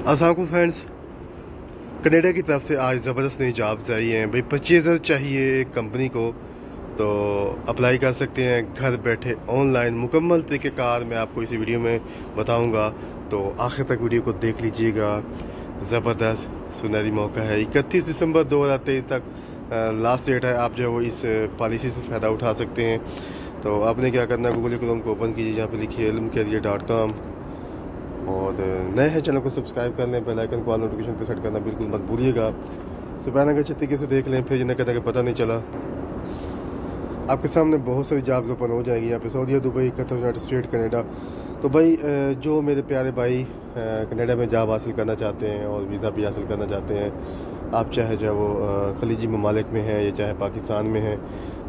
Aslam friends Canada की तरफ़ से आज ज़बरदस्त नई जॉब्स आई हैं। भाई, पच्चीस हज़ार चाहिए एक कंपनी को तो अप्लाई कर सकते हैं। घर बैठे ऑनलाइन मुकम्मल तरीक़ेकार मैं आपको इसी वीडियो में बताऊँगा। तो आखिर तक वीडियो को देख लीजिएगा। ज़बरदस्त सुनहरी मौका है। इकतीस दिसंबर दो हज़ार तेईस तक लास्ट डेट है। आप जो है वो इस पॉलिसी से फ़ायदा उठा सकते हैं। तो आपने क्या करना है? गूगल क्रोम को ओपन कीजिए। यहाँ पे लिखिए इल्म कैरियर डॉट कॉम और नए हैं, चैनल को सब्सक्राइब कर लें बेल आइकन को नोटिफिकेशन पर सेट करना बिल्कुल मत भूलिएगा। तो पहले अच्छे तरीके से देख लें, फिर जिन्हें कहते हैं कि पता नहीं चला, आपके सामने बहुत सारी जॉब्स ओपन हो जाएँगी। यहाँ पे सऊदीया Dubai Qatar United State Canada तो भाई जो मेरे प्यारे भाई कनाडा में जॉब हासिल करना चाहते हैं और वीज़ा भी हासिल करना चाहते हैं, आप चाहे जो वो खलीजी ममालिक में हैं या चाहे पाकिस्तान में हैं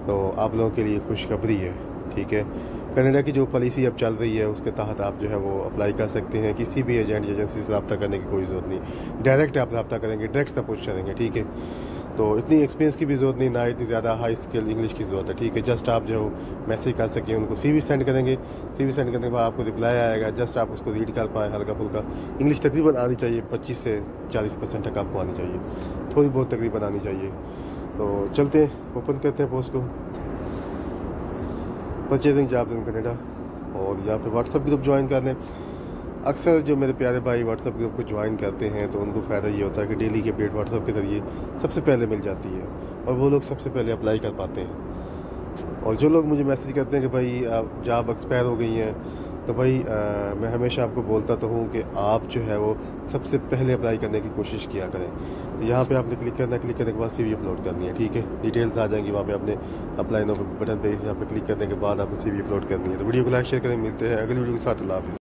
तो आप लोगों के लिए खुशखबरी है, ठीक है? कनाडा की जो पॉलिसी अब चल रही है, उसके तहत आप जो है वो अप्लाई कर सकते हैं। किसी भी एजेंट एजेंसी से रब्ता करने की कोई ज़रूरत नहीं। डायरेक्ट आप रब्ता करेंगे डायरेक्ट सब कुछ करेंगे, ठीक है? तो इतनी एक्सपीरियंस की भी ज़रूरत नहीं, ना इतनी ज़्यादा हाई स्किल इंग्लिश की ज़रूरत है, ठीक है? जस्ट आप जो मैसेज कर सकें, उनको सीवी सेंड करेंगे। सी सेंड करने के बाद आपको रिप्लाई आएगा जस्ट आप उसको रीड कर पाएँ, हल्का फुल्का। इंग्लिश तकरीबन आनी चाहिए, पच्चीस से चालीस परसेंट तक आपको आनी चाहिए। थोड़ी बहुत तकरीबन आनी चाहिए। तो चलते हैं ओपन करते हैं पोस्ट को। परचेजिंग जॉब्स इन कनेडा और यहाँ पे व्हाट्सअप ग्रुप ज्वाइन कर लें, अक्सर जो मेरे प्यारे भाई व्हाट्सअप ग्रुप को ज्वाइन करते हैं तो उनको फ़ायदा ये होता है कि डेली की अपडेट व्हाट्सअप के ज़रिए सबसे पहले मिल जाती है और वो लोग सबसे पहले अप्लाई कर पाते हैं। और जो लोग मुझे मैसेज करते हैं कि भाई जॉब एक्सपायर हो गई हैं तो भाई आ, मैं हमेशा आपको बोलता तो हूँ कि आप जो है वो सबसे पहले अप्लाई करने की कोशिश किया करें। तो यहाँ पे आपने क्लिक करना क्लिक करने के बाद सीवी अपलोड करनी है ठीक है? डिटेल्स आ जाएँगी वहाँ पे आपने अप्लाई नो बटन पे यहाँ पे क्लिक करने के बाद आपने सीवी अपलोड करनी है। तो वीडियो को लाइक शेयर करें मिलते हैं अगली वीडियो के साथ। लाभ